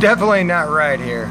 definitely not right here.